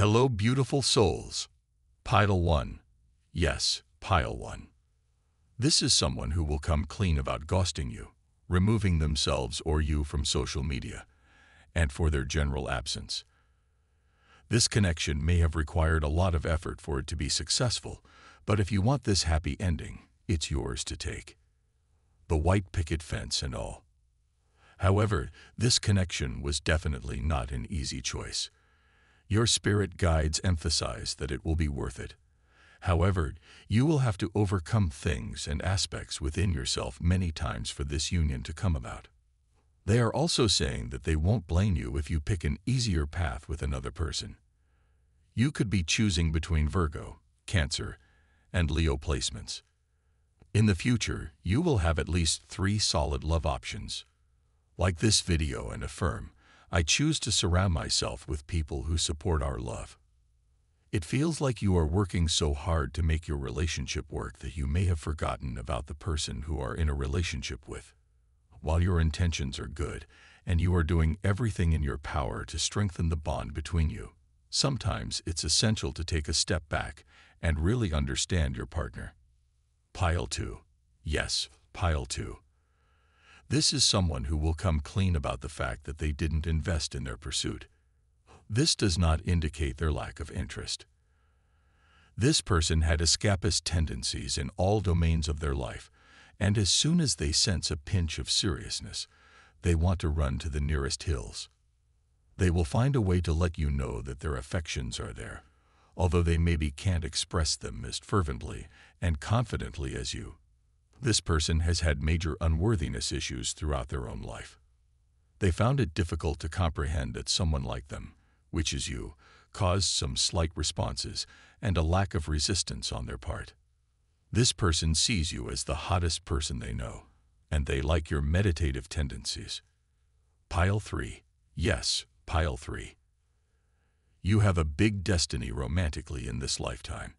Hello, beautiful souls. Pile 1. Yes, Pile 1. This is someone who will come clean about ghosting you, removing themselves or you from social media, and for their general absence. This connection may have required a lot of effort for it to be successful, but if you want this happy ending, it's yours to take. The white picket fence and all. However, this connection was definitely not an easy choice. Your spirit guides emphasize that it will be worth it. However, you will have to overcome things and aspects within yourself many times for this union to come about. They are also saying that they won't blame you if you pick an easier path with another person. You could be choosing between Virgo, Cancer, and Leo placements. In the future, you will have at least three solid love options. Like this video and affirm, I choose to surround myself with people who support our love. It feels like you are working so hard to make your relationship work that you may have forgotten about the person who are in a relationship with. While your intentions are good and you are doing everything in your power to strengthen the bond between you, sometimes it's essential to take a step back and really understand your partner. Pile 2. Yes, Pile 2. This is someone who will come clean about the fact that they didn't invest in their pursuit. This does not indicate their lack of interest. This person had escapist tendencies in all domains of their life, and as soon as they sense a pinch of seriousness, they want to run to the nearest hills. They will find a way to let you know that their affections are there, although they maybe can't express them as fervently and confidently as you. This person has had major unworthiness issues throughout their own life. They found it difficult to comprehend that someone like them, which is you, caused some slight responses and a lack of resistance on their part. This person sees you as the hottest person they know, and they like your meditative tendencies. Pile 3. Yes, Pile 3. You have a big destiny romantically in this lifetime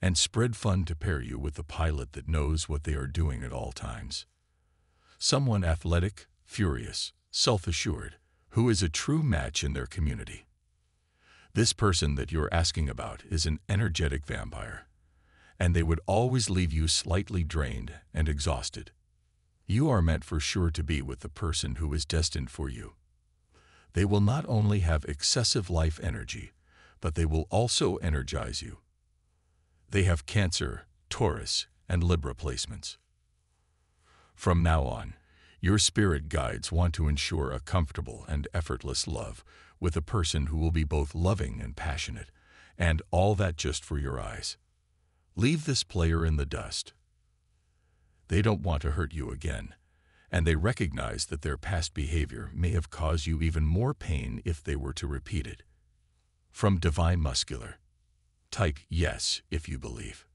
and spread fun to pair you with a pilot that knows what they are doing at all times. Someone athletic, furious, self-assured, who is a true match in their community. This person that you're asking about is an energetic vampire, and they would always leave you slightly drained and exhausted. You are meant for sure to be with the person who is destined for you. They will not only have excessive life energy, but they will also energize you. They have Cancer, Taurus, and Libra placements. From now on, your spirit guides want to ensure a comfortable and effortless love with a person who will be both loving and passionate, and all that just for your eyes. Leave this player in the dust. They don't want to hurt you again, and they recognize that their past behavior may have caused you even more pain if they were to repeat it. From Divine Masculine Type yes if you believe.